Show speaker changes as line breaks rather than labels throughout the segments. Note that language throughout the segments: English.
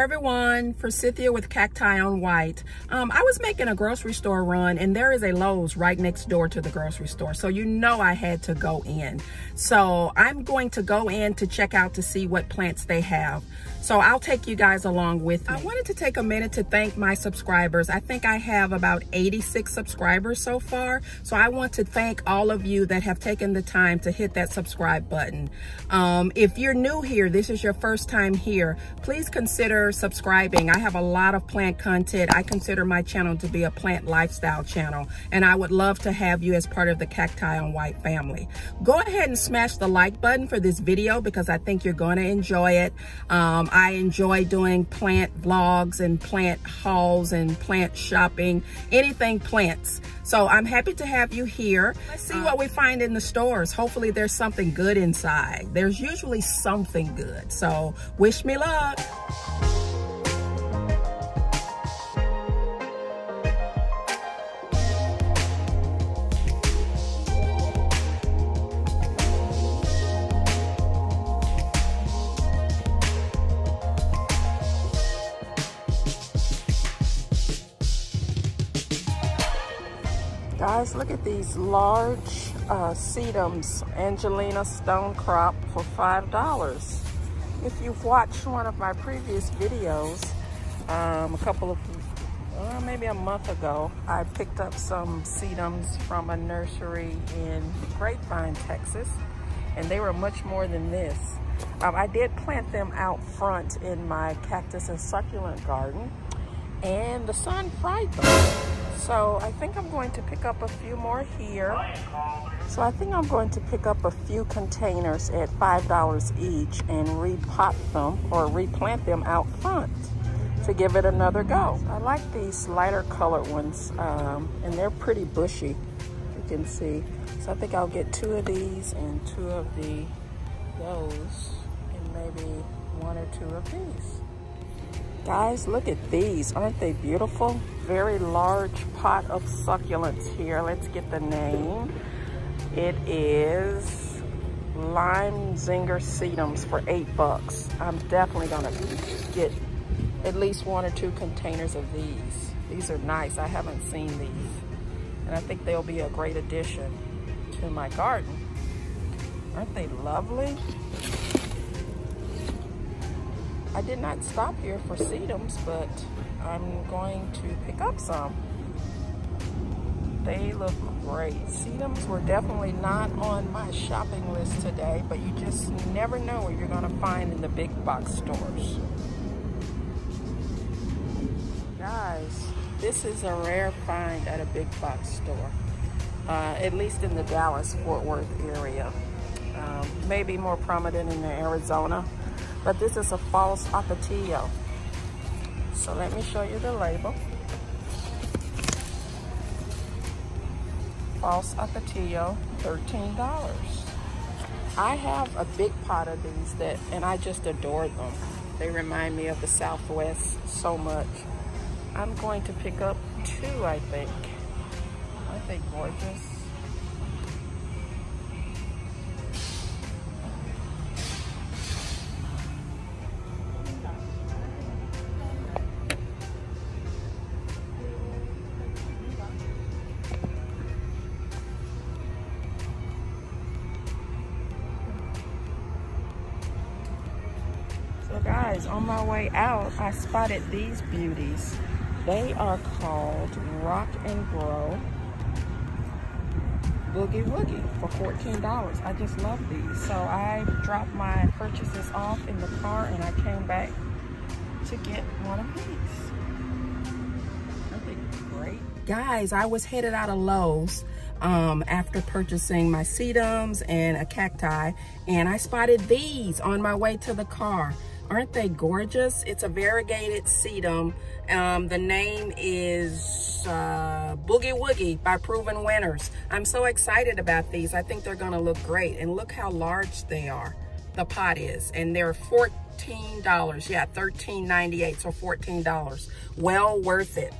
Hi everyone, Forsythia with Cacti on White. Um, I was making a grocery store run and there is a Lowe's right next door to the grocery store. So you know I had to go in. So I'm going to go in to check out to see what plants they have. So I'll take you guys along with me. I wanted to take a minute to thank my subscribers. I think I have about 86 subscribers so far. So I want to thank all of you that have taken the time to hit that subscribe button. Um, if you're new here, this is your first time here, please consider subscribing. I have a lot of plant content. I consider my channel to be a plant lifestyle channel. And I would love to have you as part of the Cacti on White family. Go ahead and smash the like button for this video because I think you're going to enjoy it. Um, I enjoy doing plant vlogs and plant hauls and plant shopping, anything plants. So I'm happy to have you here. Let's see what we find in the stores. Hopefully there's something good inside. There's usually something good. So wish me luck. Guys, look at these large uh, sedums, Angelina Stone Crop for $5. If you've watched one of my previous videos, um, a couple of, uh, maybe a month ago, I picked up some sedums from a nursery in Grapevine, Texas, and they were much more than this. Um, I did plant them out front in my cactus and succulent garden, and the sun fried them. So I think I'm going to pick up a few more here. So I think I'm going to pick up a few containers at $5 each and repot them or replant them out front to give it another go. I like these lighter colored ones um, and they're pretty bushy, you can see. So I think I'll get two of these and two of the those and maybe one or two of these. Guys, look at these. Aren't they beautiful? Very large pot of succulents here. Let's get the name. It is Lime Zinger Sedums for eight bucks. I'm definitely gonna get at least one or two containers of these. These are nice. I haven't seen these. And I think they'll be a great addition to my garden. Aren't they lovely? I did not stop here for sedums, but I'm going to pick up some. They look great. Sedums were definitely not on my shopping list today, but you just never know what you're gonna find in the big box stores. Guys, this is a rare find at a big box store, uh, at least in the Dallas-Fort Worth area. Um, maybe more prominent in the Arizona but this is a false ocotillo. So let me show you the label. False ocotillo, $13. I have a big pot of these that, and I just adore them. They remind me of the Southwest so much. I'm going to pick up two, I think. Aren't they gorgeous? Guys, on my way out, I spotted these beauties. They are called Rock 'N Grow Boogie Woogie for $14. I just love these. So I dropped my purchases off in the car and I came back to get one of these. Great. Guys, I was headed out of Lowe's um, after purchasing my sedums and a cacti and I spotted these on my way to the car. Aren't they gorgeous? It's a variegated sedum. Um, the name is uh, Boogie Woogie by Proven Winners. I'm so excited about these. I think they're gonna look great. And look how large they are, the pot is. And they're $14, yeah, $13.98, so $14. Well worth it.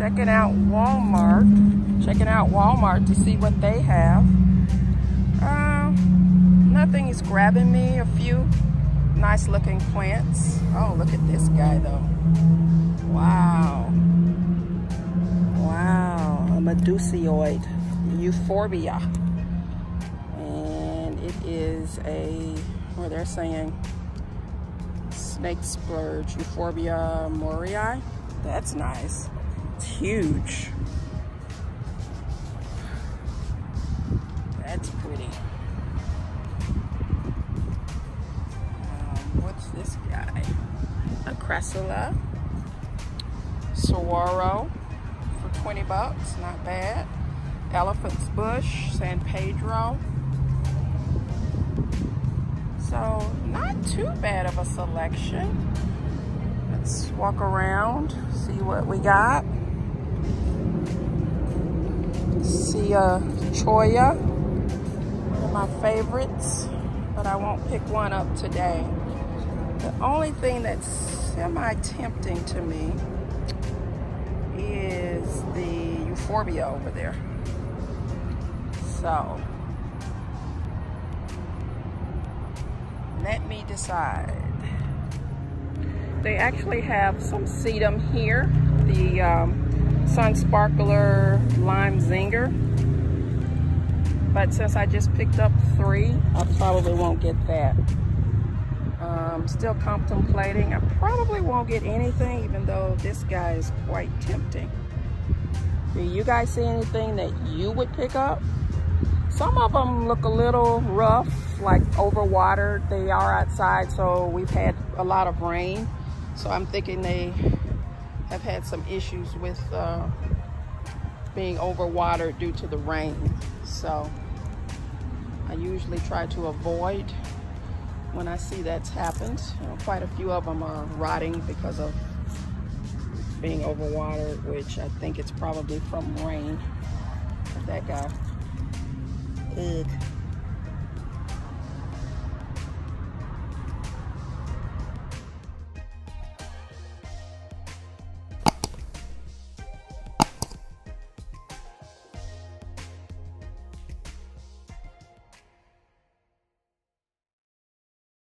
Checking out Walmart. Checking out Walmart to see what they have. Uh, nothing is grabbing me. A few nice looking plants. Oh, look at this guy though. Wow. Wow, a medusoid, euphorbia. And it is a, where they're saying snake spurge, euphorbia morii. That's nice. It's huge. That's pretty. Um, what's this guy? A crassula. Saguaro for 20 bucks, not bad. Elephant's Bush, San Pedro. So not too bad of a selection. Let's walk around, see what we got. See a cholla, one of my favorites, but I won't pick one up today. The only thing that's semi-tempting to me is the euphorbia over there. So, let me decide. They actually have some sedum here. The um, Sun Sparkler Lime Zinger. But since I just picked up three, I probably won't get that. Um, still contemplating. I probably won't get anything, even though this guy is quite tempting. Do you guys see anything that you would pick up? Some of them look a little rough, like overwatered. They are outside, so we've had a lot of rain. So I'm thinking they have had some issues with uh, being overwatered due to the rain. So I usually try to avoid when I see that's happened. You know, quite a few of them are rotting because of being overwatered, which I think it's probably from rain. That guy. Ugh.